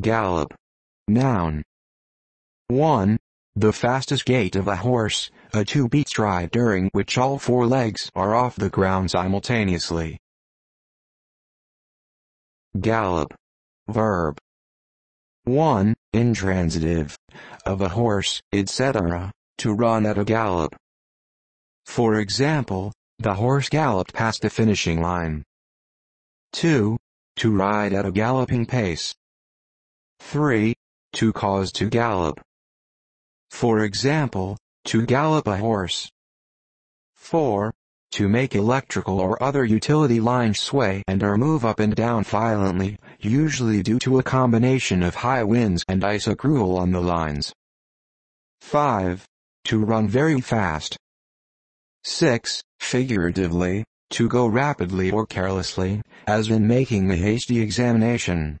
Gallop. Noun. 1. The fastest gait of a horse, a two-beat stride during which all four legs are off the ground simultaneously. Gallop. Verb. 1. Intransitive. Of a horse, etc., to run at a gallop. For example, the horse galloped past the finishing line. 2. To ride at a galloping pace. 3. To cause to gallop. For example, to gallop a horse. 4. To make electrical or other utility lines sway and or move up and down violently, usually due to a combination of high winds and ice accrual on the lines. 5. To run very fast. 6. Figuratively, to go rapidly or carelessly, as in making a hasty examination.